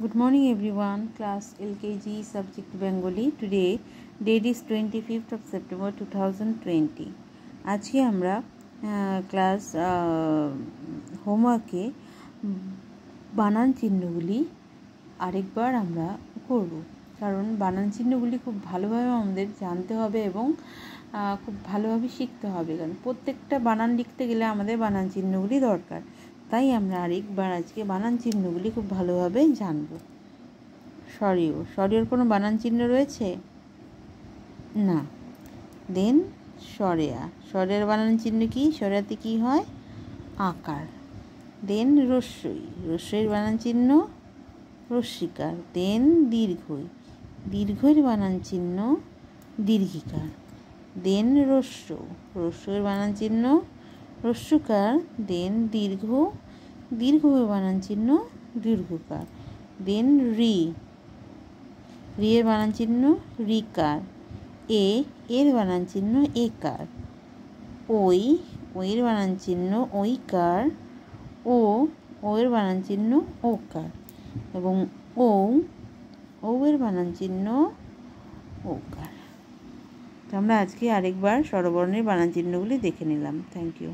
Good morning everyone, class LKG subject Bengali. Today, date is 25th of September 2020. আজকে আমরা class হোমওয়ার্কে বানান চিহ্নগুলি আরেকবার আমরা করব কারণ বানান চিহ্নগুলি খুব ভালোভাবে আমাদের জানতে হবে এবং খুব ভালোভাবে শিখতে হবে কারণ প্রত্যেকটা বানান লিখতে গেলে আমাদের বানান চিহ্নগুলি দরকার তাই আমরা আরেকবার আজকে বানান চিহ্নগুলি খুব ভালোভাবে জানব। সরিও, সরিওর কোনো বানান চিহ্ন রয়েছে? না। দেন সরেয়া। স্বরের বানান চিহ্ন কি? সরেয়াতে কি হয়? আকার। দেন রস্যই। রস্যইয়ের বানান চিহ্ন রস্মিকার দেন দীর্ঘই। দীর্ঘের বানান চিহ্ন দীর্ঘিকার। দেন রস্য। রস্যের বানান চিহ্ন রস্যকার দেন দীর্ঘ দীর্ঘ বানান চিহ্ন, দীর্ঘকার, দেন রি। এর বানান চিহ্ন, রিকার। এ, এর বানান চিহ্ন, একার। ওই, ওইয়ের বানান চিহ্ন, ওইকার। ও ও এর বানান চিহ্ন, ওকার। এবং ও ও এর বানান চিহ্ন, ওকার। তো আমরা আজকে আরেকবার স্বরবর্ণের বানান চিহ্নগুলি দেখে নিলাম। Thank you